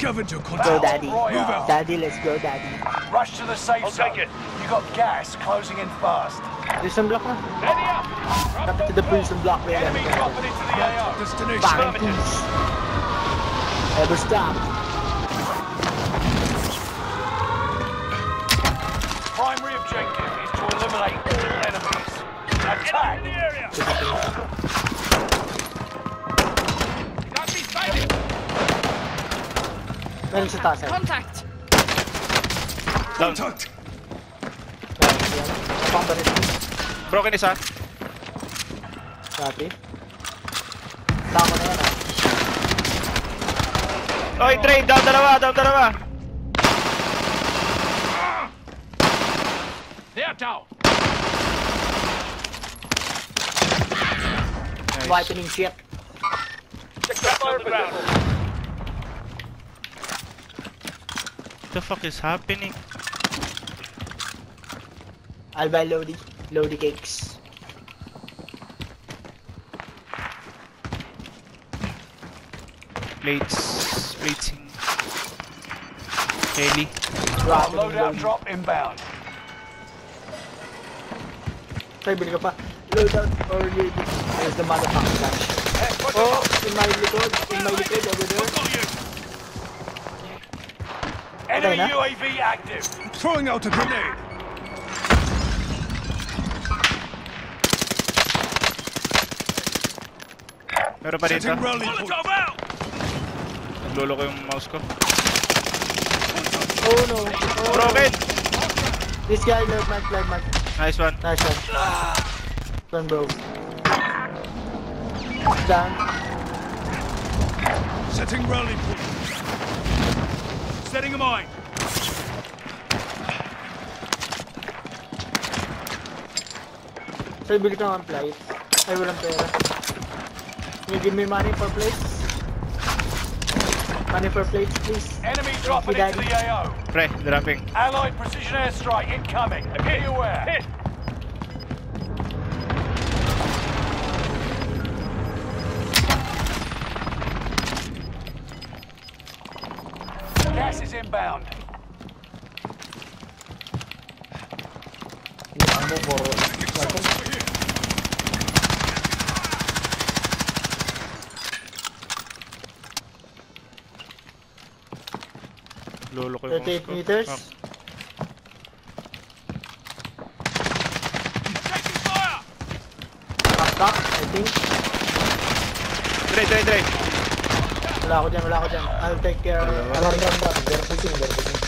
Scavenger Go, daddy. Move out. Daddy, let's go, daddy. Rush to the safe I'll zone. take it. You got gas closing in fast. Prison block na. Ready up! Kapit to the prison block. Wait, Enemy dropping into the AO. Destination. Bang, Affirmative. push. Ever stop. Primary objective is to eliminate all enemies. Attack! In the area! Meron sa taas. eh. Contact! Contact. Rin. Broken isa. Dati. Tama na yan ah. Oy, train! Down dalawa! Down dalawa! They're down! Whitening shit. Check the fire the fuck is happening? I'll buy Lodi. Lodi cakes. Plates. Plates in... Kelly. Drop. Loadout drop inbound. Try, bili ka pa. Loadout or Lodi. There's the motherfucking dash. Oh, in my likod. In my likod over there. Enemy na? UAV active. Throwing out a grenade. Meron pa dito. Setting rally point. Molotov out! Naglolo ko yung mouse ko. Oh no. Oh, Broken! This guy, left mark, left mark. Nice one. Nice one. Done, bro. Done. Setting rally point. Setting a mine. So, bili ka ng plates. Ay, walang pera. Can you give me money for plates? Money for plates, please. Enemy dropping into the AO. Pre, dropping. Allied precision airstrike incoming. Be aware. Hit! Is inbound. Lolo ko yung mouse 38 ko. meters. Taking fire! Stop, I think. Dre, Dre, Dre. Wala ako dyan, wala ako dyan. I'll take care. I'll run, run, They're pushing, they're pushing.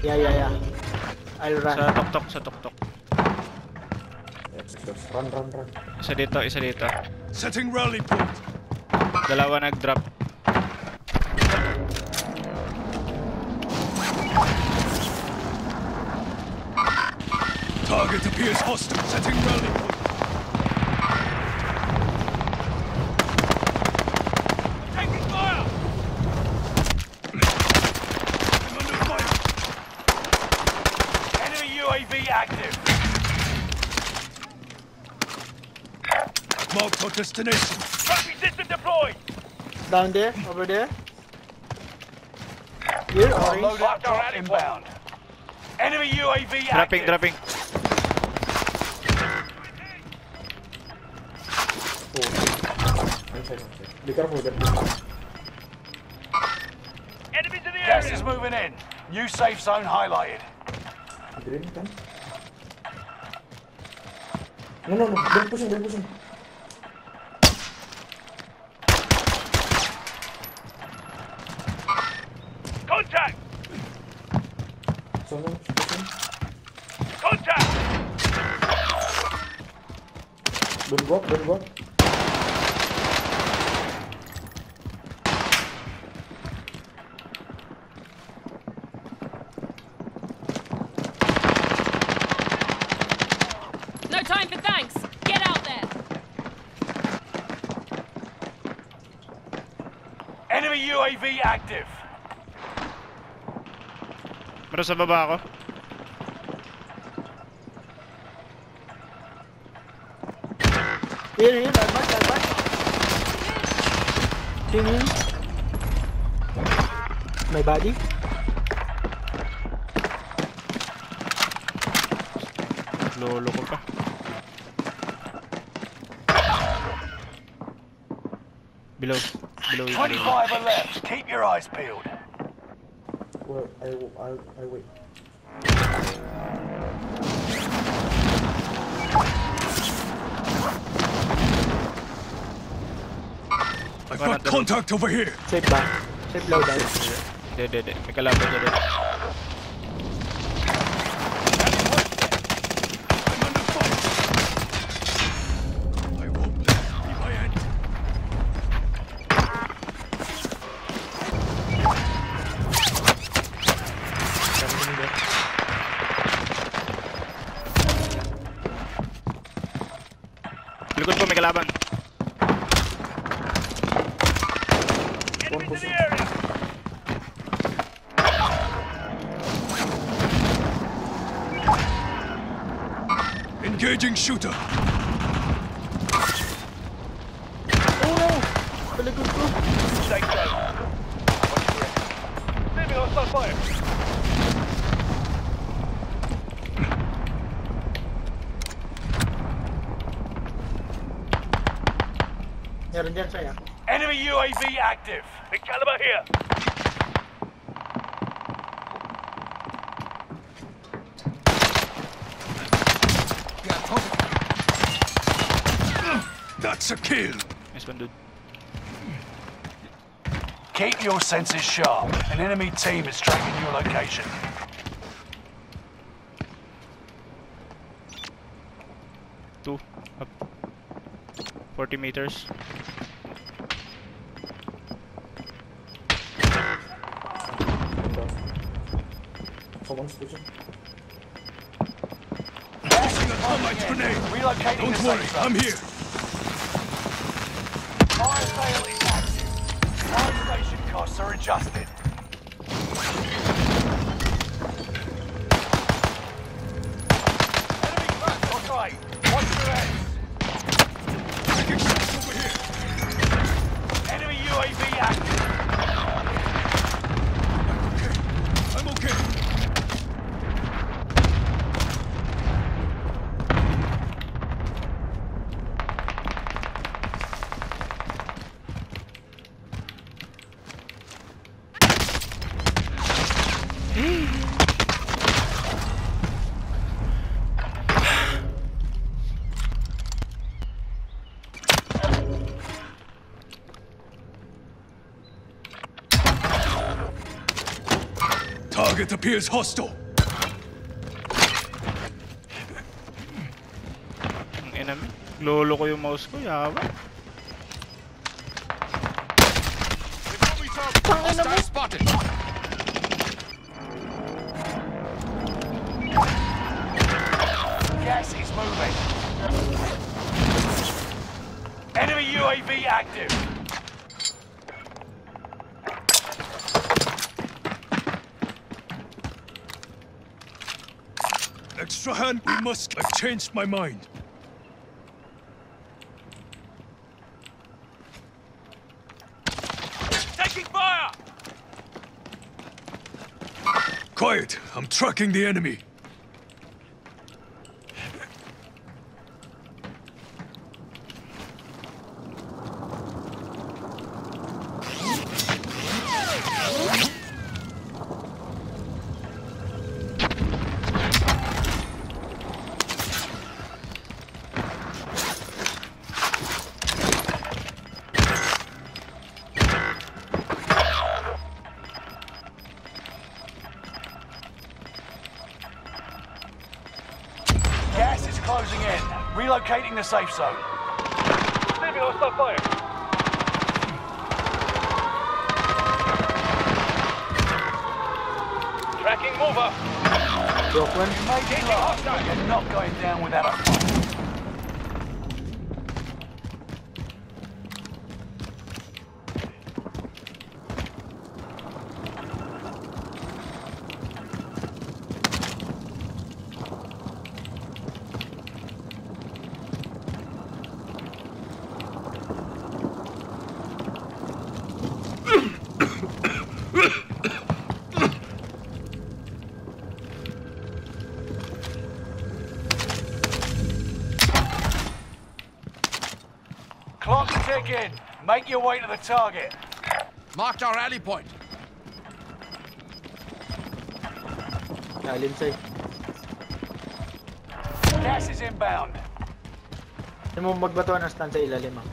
Yeah, yeah, yeah. I'll run. Sa tok-tok, sa tok-tok. Run, run, run. Isa dito, isa dito. Setting rally point. Dalawa nag-drop. Target appears hostile. Setting rally point. UAV active. Marked our destination. Trophy system deployed! Down there, over there. Here, orange. Loadout drop inbound. Enemy UAV Dropping, active. dropping. One side, one side. Be careful, get this. Enemies in the Gas area! is moving in. New safe zone highlighted. Green, come. No, no, no. They're pushing, they're pushing. Contact! Someone's pushing. Contact! Don't up, don't go UAV active. Meron sa baba ako. Here, here, bad back, bad back. Here, here. May body? Lolo ko pa. Below. Below you. Below. 25 are left. Keep your eyes peeled. Well, I, I, I wait. I've got contact over here. Safe ba? Safe low down. Hindi, hindi, hindi. May kalaban dyan shooter. Oh no! Talikod ko. Safe zone. Watch your rear. Leaving hostile fire. Meron dyan sa'yo. Enemy UAV active. Big caliber here. That's a kill. Nice one, dude. Keep your senses sharp. An enemy team is tracking your location. Two. Up. 40 meters. And, someone's pushing. Tossing a thermite grenade. Relocating Don't worry, zone. I'm here. Fire sale is active. Fire station costs are adjusted. Enemy craft on right. Watch your heads. Over here. Enemy UAV active. I'm okay. Target appears hostile. Ang enemy. Lolo ko yung mouse ko, yawa. Gas is moving. Enemy UAV active. Extra hand, we must. I've changed my mind. Taking fire. Quiet, I'm tracking the enemy. Relocating the safe zone. Leaving hostile fire. Tracking mover. Broke one. You may be lost, you're not going down without a fight. Check in. Make your way to the target. Marked our rally point. Lalim sa'yo. Gas is inbound. Hindi mo magbato ng stand sa ilalim ah.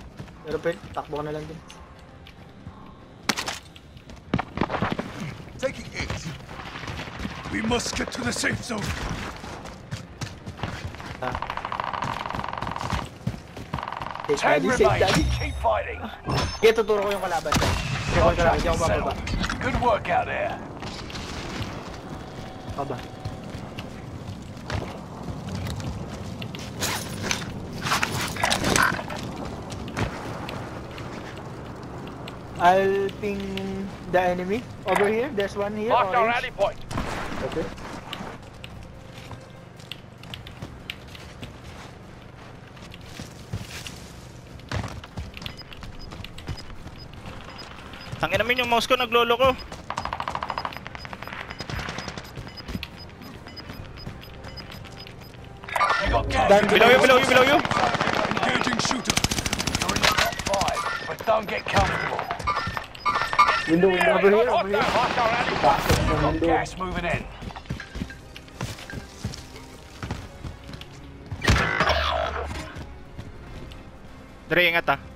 Pero pwede, takbo ka na lang din. Taking eight. We must get to the safe zone. Ha? Safe daddy, safe daddy. Keep fighting. Sige, tuturo ko yung kalaban ko. Sige, ko kalaban, hindi ako bababa. Good work out there. Baba. I'll ping the enemy over here. There's one here. Marked our orange. rally point. Okay. Tangin namin yung mouse ko, naglolo ko. Below you, below you, below you. Engaging shooter. You're in the top five, but don't get comfortable. Window, window. Over here, over here. Got window. gas moving in. Dre, ingat ah.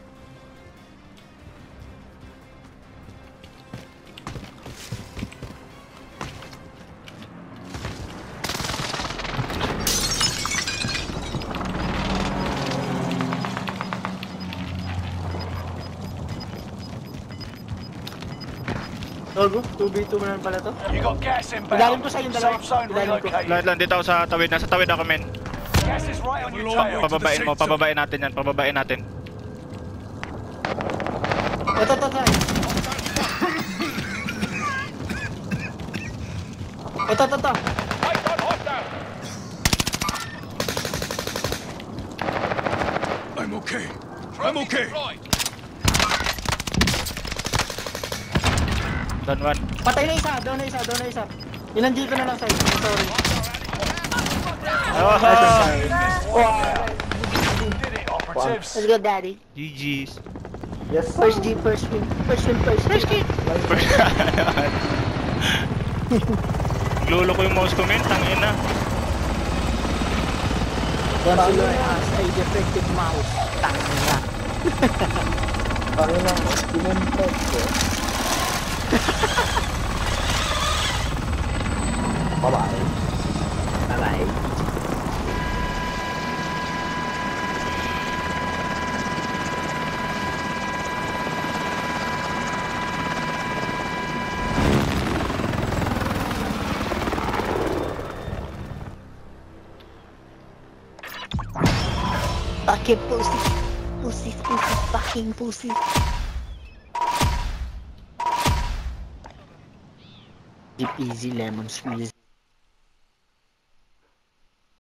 Togo, 2v2 mo pala to. You got gas inbound. Ilalim ko sa yung dalawa. Ilalim ko. Lahat lang dito ako sa tawid. Nasa tawid ako, men. Gas is right on your Long tail. way. Pababain mo, pababain natin yan. Pababain natin. Ito, ito, ito. Ito, ito, ito. I'm okay. I'm okay. Down one. Patay na isa, down na isa, down na isa. Ilan ko na lang sa'yo. Sorry. Oh, it, operatives. Let's go, daddy. GG's. Yes, sir. First G, first win. First win, first win. First win. Glolo ko yung mouse ko, men. Tangin na. Barcelona has a defective mouse. Tangin na. Parang lang, pinuntot ko. Bye-bye. Bye-bye. Fucking pussy. Pussy, pussy, fucking pussy. Deep easy lemon squeeze.